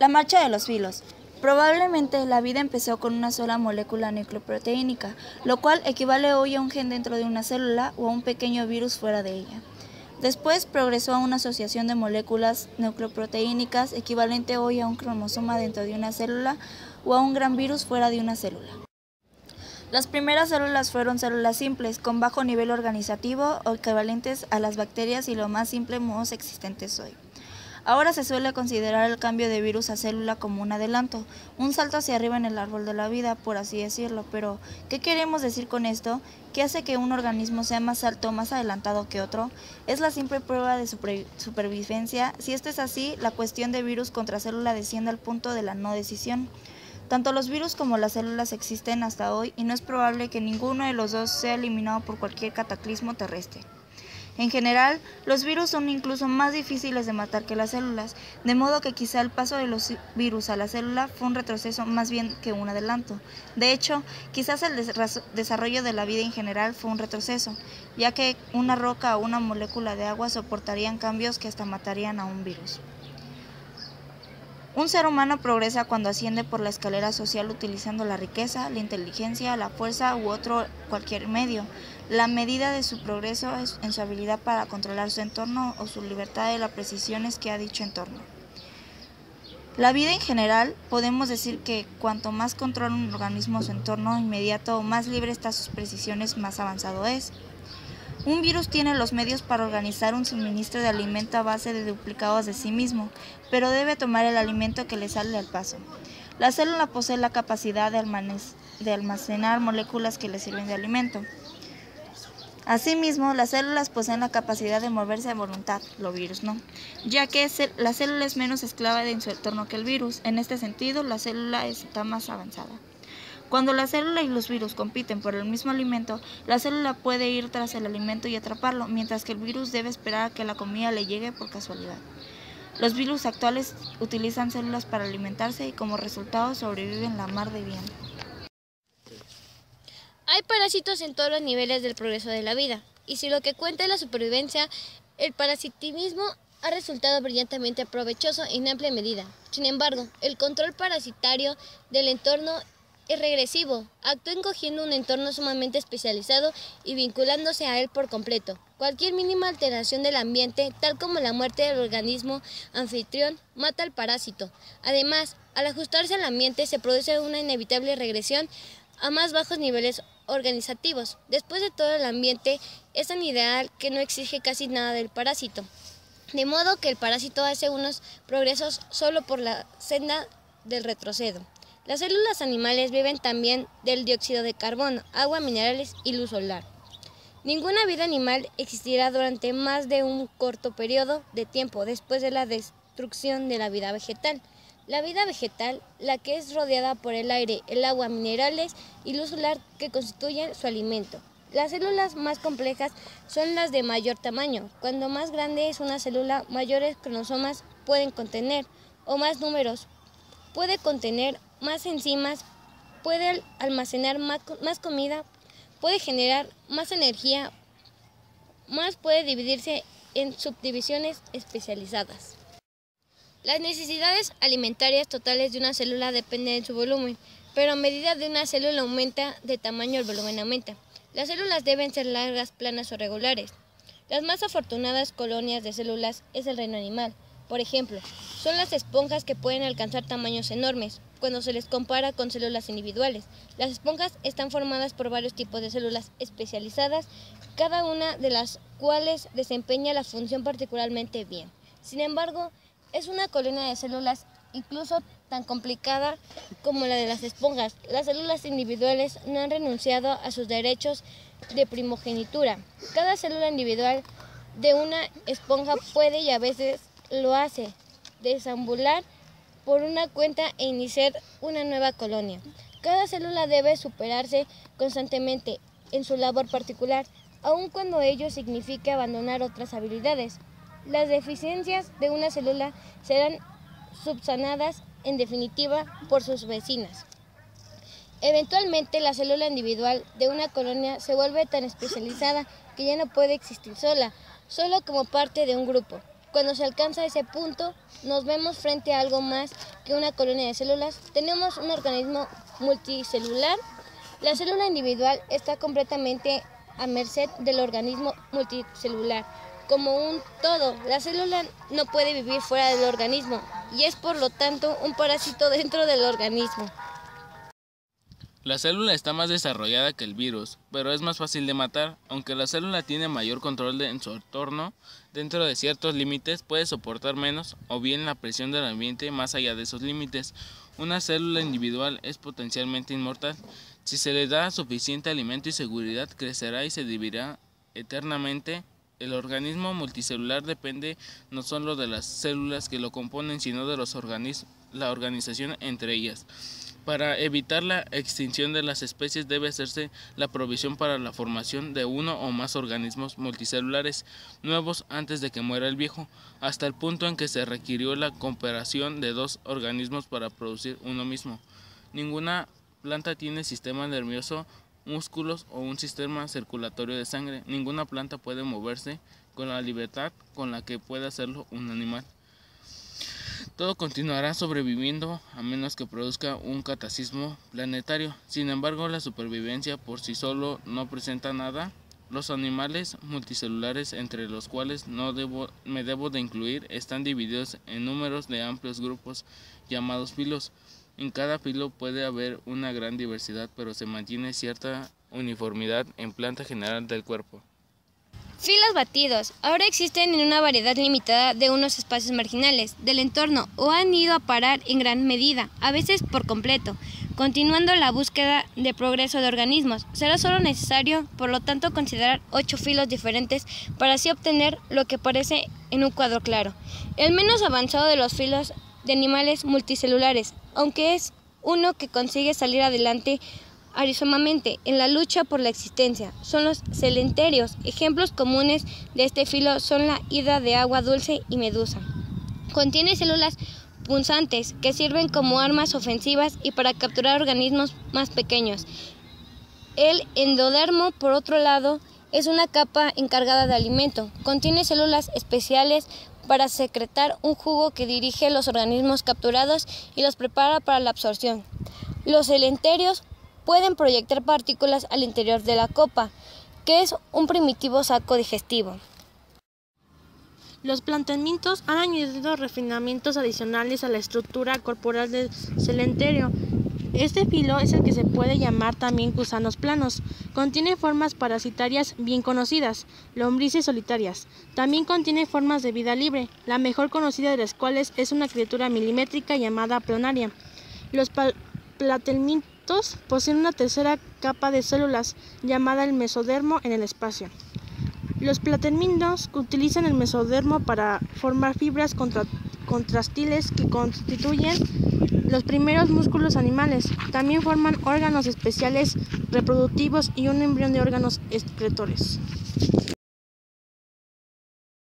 La marcha de los filos. Probablemente la vida empezó con una sola molécula nucleoproteínica, lo cual equivale hoy a un gen dentro de una célula o a un pequeño virus fuera de ella. Después progresó a una asociación de moléculas nucleoproteínicas equivalente hoy a un cromosoma dentro de una célula o a un gran virus fuera de una célula. Las primeras células fueron células simples, con bajo nivel organizativo equivalentes a las bacterias y lo más simple modos existentes hoy. Ahora se suele considerar el cambio de virus a célula como un adelanto, un salto hacia arriba en el árbol de la vida, por así decirlo. Pero, ¿qué queremos decir con esto? ¿Qué hace que un organismo sea más alto más adelantado que otro? ¿Es la simple prueba de supervivencia? Si esto es así, la cuestión de virus contra célula desciende al punto de la no decisión. Tanto los virus como las células existen hasta hoy y no es probable que ninguno de los dos sea eliminado por cualquier cataclismo terrestre. En general, los virus son incluso más difíciles de matar que las células, de modo que quizá el paso de los virus a la célula fue un retroceso más bien que un adelanto. De hecho, quizás el desarrollo de la vida en general fue un retroceso, ya que una roca o una molécula de agua soportarían cambios que hasta matarían a un virus. Un ser humano progresa cuando asciende por la escalera social utilizando la riqueza, la inteligencia, la fuerza u otro cualquier medio. La medida de su progreso es en su habilidad para controlar su entorno o su libertad de las precisiones que ha dicho entorno. La vida en general, podemos decir que cuanto más controla un organismo su entorno inmediato o más libre está sus precisiones, más avanzado es. Un virus tiene los medios para organizar un suministro de alimento a base de duplicados de sí mismo, pero debe tomar el alimento que le sale al paso. La célula posee la capacidad de, almacenar moléculas que le sirven de alimento. Asimismo, las células poseen la capacidad de moverse a voluntad, los virus no, ya que la célula es menos esclava de su entorno que el virus. En este sentido, la célula está más avanzada. Cuando la célula y los virus compiten por el mismo alimento, la célula puede ir tras el alimento y atraparlo, mientras que el virus debe esperar a que la comida le llegue por casualidad. Los virus actuales utilizan células para alimentarse y como resultado sobreviven la mar de bien. Hay parásitos en todos los niveles del progreso de la vida, y si lo que cuenta es la supervivencia, el parasitimismo ha resultado brillantemente provechoso en amplia medida. Sin embargo, el control parasitario del entorno es regresivo, actúa encogiendo un entorno sumamente especializado y vinculándose a él por completo. Cualquier mínima alteración del ambiente, tal como la muerte del organismo anfitrión, mata al parásito. Además, al ajustarse al ambiente se produce una inevitable regresión a más bajos niveles organizativos. Después de todo el ambiente es tan ideal que no exige casi nada del parásito. De modo que el parásito hace unos progresos solo por la senda del retrocedo. Las células animales viven también del dióxido de carbono, agua, minerales y luz solar. Ninguna vida animal existirá durante más de un corto periodo de tiempo después de la destrucción de la vida vegetal. La vida vegetal, la que es rodeada por el aire, el agua, minerales y luz solar que constituyen su alimento. Las células más complejas son las de mayor tamaño. Cuando más grande es una célula, mayores cromosomas pueden contener, o más números. Puede contener más enzimas, puede almacenar más, comida, puede generar más energía, más puede dividirse en subdivisiones especializadas. Las necesidades alimentarias totales de una célula dependen de su volumen, pero a medida de una célula aumenta de tamaño el volumen aumenta. Las células deben ser largas, planas o regulares. Las más afortunadas colonias de células es el reino animal. Por ejemplo, son las esponjas que pueden alcanzar tamaños enormes cuando se les compara con células individuales. Las esponjas están formadas por varios tipos de células especializadas, cada una de las cuales desempeña la función particularmente bien. Sin embargo, es una colonia de células incluso tan complicada como la de las esponjas. Las células individuales no han renunciado a sus derechos de primogenitura. Cada célula individual de una esponja puede y a veces lo hace desambular por una cuenta e iniciar una nueva colonia. Cada célula debe superarse constantemente en su labor particular, aun cuando ello signifique abandonar otras habilidades. Las deficiencias de una célula serán subsanadas en definitiva por sus vecinas. Eventualmente la célula individual de una colonia se vuelve tan especializada que ya no puede existir sola, solo como parte de un grupo. Cuando se alcanza ese punto, nos vemos frente a algo más que una colonia de células, tenemos un organismo multicelular. La célula individual está completamente a merced del organismo multicelular. Como un todo, la célula no puede vivir fuera del organismo y es por lo tanto un parásito dentro del organismo. La célula está más desarrollada que el virus, pero es más fácil de matar. Aunque la célula tiene mayor control en su entorno, dentro de ciertos límites puede soportar menos o bien la presión del ambiente más allá de esos límites. Una célula individual es potencialmente inmortal. Si se le da suficiente alimento y seguridad, crecerá y se dividirá eternamente. El organismo multicelular depende no solo de las células que lo componen, sino de los la organización entre ellas. Para evitar la extinción de las especies debe hacerse la provisión para la formación de uno o más organismos multicelulares nuevos antes de que muera el viejo, hasta el punto en que se requirió la cooperación de dos organismos para producir uno mismo. Ninguna planta tiene sistema nervioso, músculos o un sistema circulatorio de sangre. Ninguna planta puede moverse con la libertad con la que puede hacerlo un animal. Todo continuará sobreviviendo a menos que produzca un catasismo planetario. Sin embargo, la supervivencia por sí solo no presenta nada. Los animales multicelulares, entre los cuales no debo, me debo de incluir, están divididos en números de amplios grupos llamados filos. En cada filo puede haber una gran diversidad, pero se mantiene cierta uniformidad en planta general del cuerpo. Filos batidos ahora existen en una variedad limitada de unos espacios marginales del entorno o han ido a parar en gran medida, a veces por completo. Continuando la búsqueda de progreso de organismos, será solo necesario, por lo tanto, considerar ocho filos diferentes para así obtener lo que parece en un cuadro claro. El menos avanzado de los filos de animales multicelulares, aunque es uno que consigue salir adelante arizomamente en la lucha por la existencia. Son los celenterios. Ejemplos comunes de este filo son la hidra de agua dulce y medusa. Contiene células punzantes que sirven como armas ofensivas y para capturar organismos más pequeños. El endodermo, por otro lado, es una capa encargada de alimento. Contiene células especiales para secretar un jugo que dirige los organismos capturados y los prepara para la absorción. Los celenterios pueden proyectar partículas al interior de la copa, que es un primitivo saco digestivo. Los planteamientos han añadido refinamientos adicionales a la estructura corporal del celenterio. Este filo es el que se puede llamar también gusanos planos. Contiene formas parasitarias bien conocidas, lombrices solitarias. También contiene formas de vida libre, la mejor conocida de las cuales es una criatura milimétrica llamada planaria. Los platelmintos poseen una tercera capa de células llamada el mesodermo en el espacio. Los platelmintos utilizan el mesodermo para formar fibras contrastiles que constituyen los primeros músculos animales. También forman órganos especiales reproductivos y un embrión de órganos excretores.